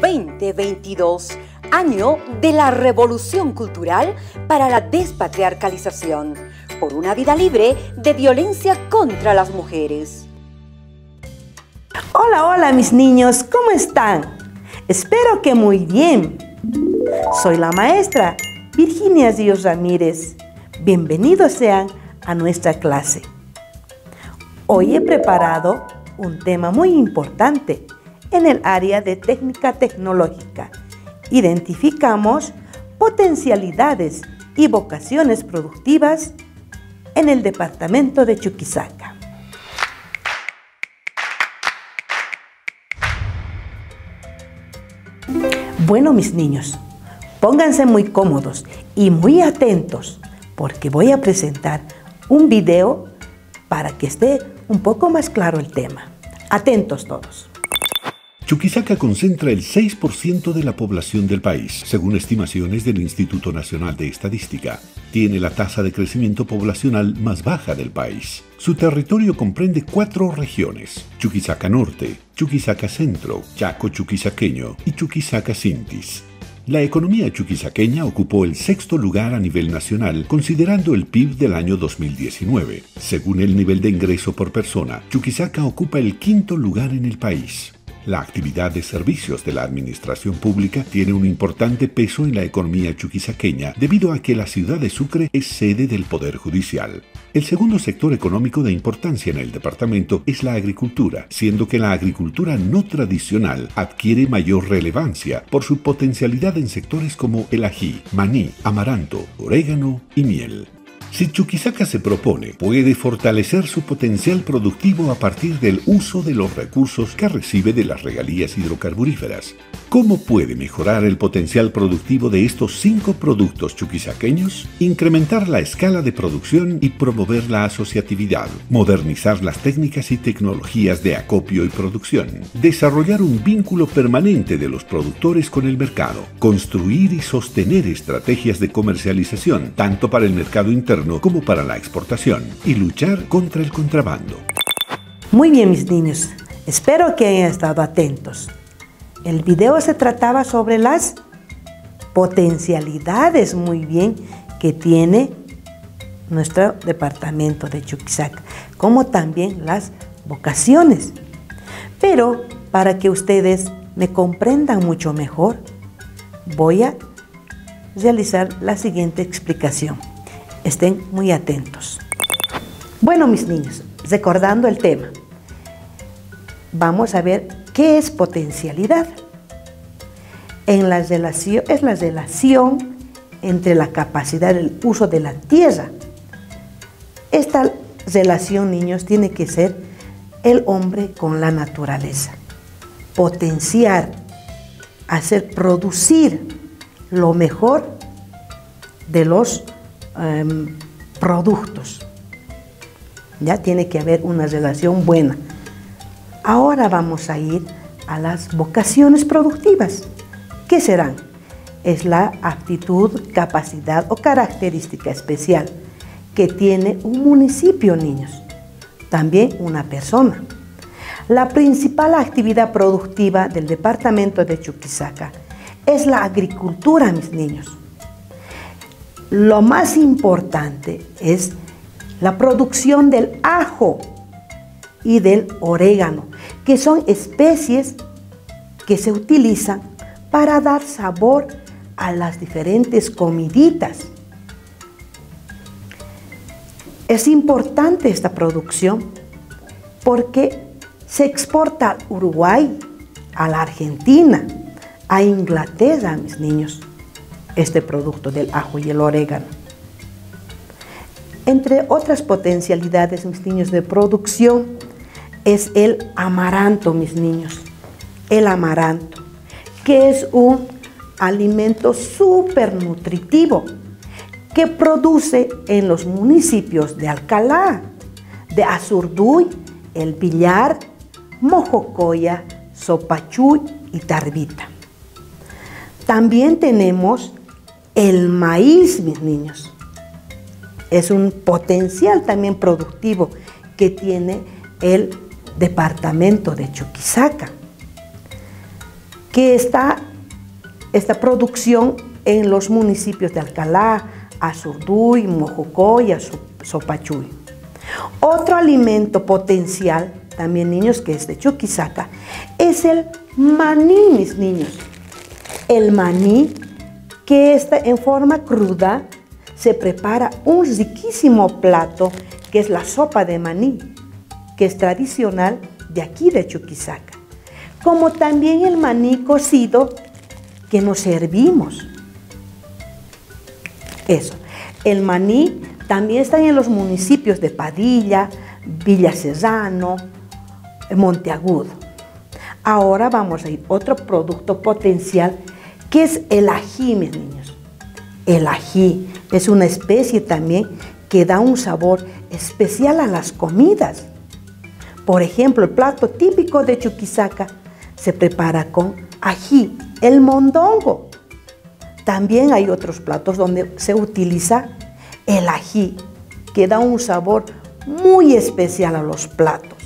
2022, año de la revolución cultural para la despatriarcalización, por una vida libre de violencia contra las mujeres. Hola, hola mis niños, ¿cómo están? Espero que muy bien. Soy la maestra Virginia Díaz Ramírez. Bienvenidos sean a nuestra clase. Hoy he preparado un tema muy importante en el área de técnica tecnológica. Identificamos potencialidades y vocaciones productivas en el departamento de Chuquisaca. Bueno, mis niños, pónganse muy cómodos y muy atentos porque voy a presentar un video para que esté un poco más claro el tema. Atentos todos. Chuquisaca concentra el 6% de la población del país, según estimaciones del Instituto Nacional de Estadística. Tiene la tasa de crecimiento poblacional más baja del país. Su territorio comprende cuatro regiones, Chuquisaca Norte, Chuquisaca Centro, Chaco Chuquisaqueño y Chuquisaca Sintis. La economía chuquisaqueña ocupó el sexto lugar a nivel nacional, considerando el PIB del año 2019. Según el nivel de ingreso por persona, Chuquisaca ocupa el quinto lugar en el país. La actividad de servicios de la administración pública tiene un importante peso en la economía chuquisaqueña debido a que la ciudad de Sucre es sede del Poder Judicial. El segundo sector económico de importancia en el departamento es la agricultura, siendo que la agricultura no tradicional adquiere mayor relevancia por su potencialidad en sectores como el ají, maní, amaranto, orégano y miel. Si Chuquisaca se propone, puede fortalecer su potencial productivo a partir del uso de los recursos que recibe de las regalías hidrocarburíferas. ¿Cómo puede mejorar el potencial productivo de estos cinco productos chuquisaqueños? Incrementar la escala de producción y promover la asociatividad, modernizar las técnicas y tecnologías de acopio y producción, desarrollar un vínculo permanente de los productores con el mercado, construir y sostener estrategias de comercialización, tanto para el mercado interno como para la exportación, y luchar contra el contrabando. Muy bien, mis niños. Espero que hayan estado atentos. El video se trataba sobre las potencialidades muy bien que tiene nuestro departamento de Chuquisaca, como también las vocaciones. Pero para que ustedes me comprendan mucho mejor, voy a realizar la siguiente explicación. Estén muy atentos. Bueno, mis niños, recordando el tema, vamos a ver ¿Qué es potencialidad? En la relación, es la relación entre la capacidad del uso de la tierra. Esta relación, niños, tiene que ser el hombre con la naturaleza. Potenciar, hacer producir lo mejor de los em, productos. Ya tiene que haber una relación buena. Ahora vamos a ir a las vocaciones productivas. ¿Qué serán? Es la aptitud, capacidad o característica especial que tiene un municipio, niños. También una persona. La principal actividad productiva del departamento de Chuquisaca es la agricultura, mis niños. Lo más importante es la producción del ajo y del orégano, que son especies que se utilizan para dar sabor a las diferentes comiditas. Es importante esta producción porque se exporta a Uruguay, a la Argentina, a Inglaterra, mis niños, este producto del ajo y el orégano. Entre otras potencialidades, mis niños, de producción, es el amaranto, mis niños. El amaranto, que es un alimento súper nutritivo que produce en los municipios de Alcalá, de Azurduy, El Villar, Mojocoya, Sopachuy y Tarbita. También tenemos el maíz, mis niños. Es un potencial también productivo que tiene el departamento de Chuquisaca. que está esta producción en los municipios de Alcalá, Azurduy, Mojocoy, Sopachuy. Otro alimento potencial, también niños, que es de Chuquisaca, es el maní, mis niños. El maní que está en forma cruda, se prepara un riquísimo plato que es la sopa de maní, que es tradicional de aquí de Chuquisaca, como también el maní cocido que nos servimos. Eso, el maní también está en los municipios de Padilla, Villa Serrano, Monteagudo. Ahora vamos a ir otro producto potencial que es el ají, mis niños. El ají es una especie también que da un sabor especial a las comidas. Por ejemplo, el plato típico de Chuquisaca se prepara con ají, el mondongo. También hay otros platos donde se utiliza el ají, que da un sabor muy especial a los platos.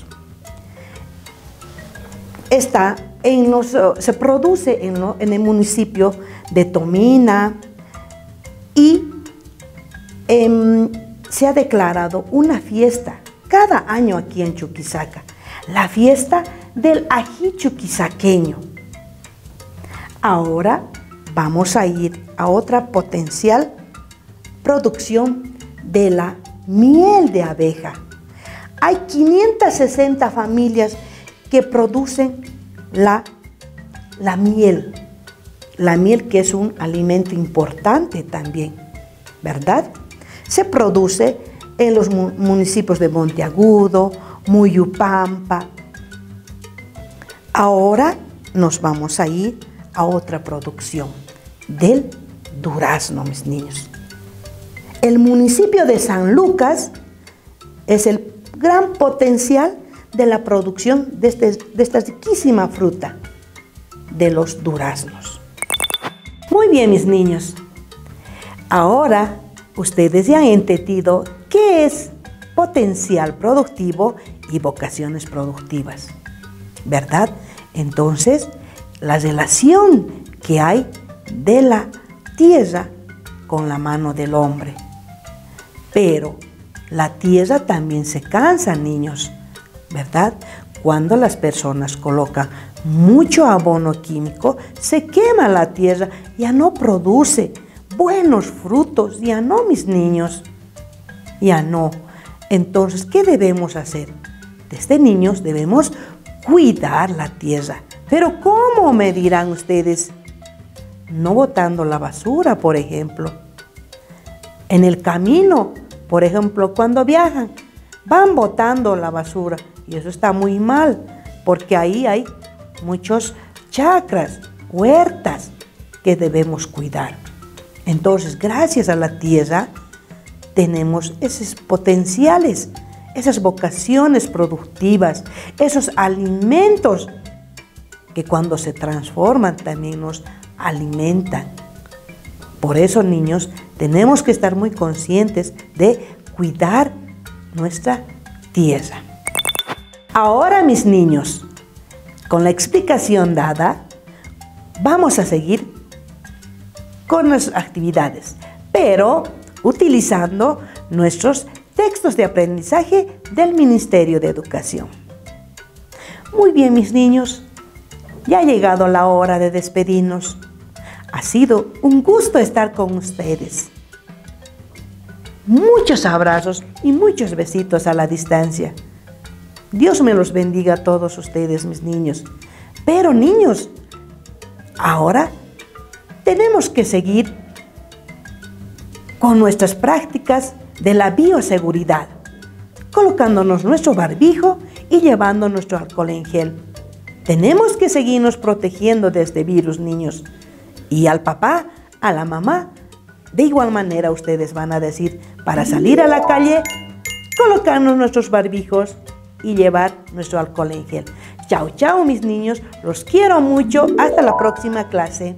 Está en se produce en, en el municipio de Tomina y Em, se ha declarado una fiesta cada año aquí en Chuquisaca, la fiesta del ají chuquisaqueño. Ahora vamos a ir a otra potencial producción de la miel de abeja. Hay 560 familias que producen la, la miel, la miel que es un alimento importante también, ¿verdad? se produce en los municipios de Monteagudo, Muyupampa. Ahora nos vamos a ir a otra producción del durazno, mis niños. El municipio de San Lucas es el gran potencial de la producción de, este, de esta riquísima fruta, de los duraznos. Muy bien, mis niños. Ahora ustedes ya han entendido qué es potencial productivo y vocaciones productivas, ¿verdad? Entonces, la relación que hay de la tierra con la mano del hombre. Pero la tierra también se cansa, niños, ¿verdad? Cuando las personas colocan mucho abono químico, se quema la tierra, ya no produce buenos frutos, ya no, mis niños, ya no. Entonces, ¿qué debemos hacer? Desde niños debemos cuidar la tierra. Pero ¿cómo me dirán ustedes? No botando la basura, por ejemplo. En el camino, por ejemplo, cuando viajan, van botando la basura. Y eso está muy mal, porque ahí hay muchos chakras, huertas que debemos cuidar. Entonces, gracias a la tierra, tenemos esos potenciales, esas vocaciones productivas, esos alimentos que cuando se transforman también nos alimentan. Por eso, niños, tenemos que estar muy conscientes de cuidar nuestra tierra. Ahora, mis niños, con la explicación dada, vamos a seguir con nuestras actividades, pero utilizando nuestros textos de aprendizaje del Ministerio de Educación. Muy bien, mis niños, ya ha llegado la hora de despedirnos. Ha sido un gusto estar con ustedes. Muchos abrazos y muchos besitos a la distancia. Dios me los bendiga a todos ustedes, mis niños. Pero niños, ahora tenemos que seguir con nuestras prácticas de la bioseguridad, colocándonos nuestro barbijo y llevando nuestro alcohol en gel. Tenemos que seguirnos protegiendo de este virus, niños. Y al papá, a la mamá, de igual manera ustedes van a decir, para salir a la calle, colocarnos nuestros barbijos y llevar nuestro alcohol en gel. Chao, chao mis niños, los quiero mucho, hasta la próxima clase.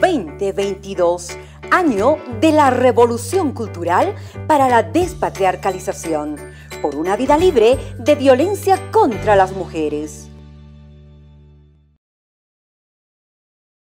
2022, año de la revolución cultural para la despatriarcalización, por una vida libre de violencia contra las mujeres.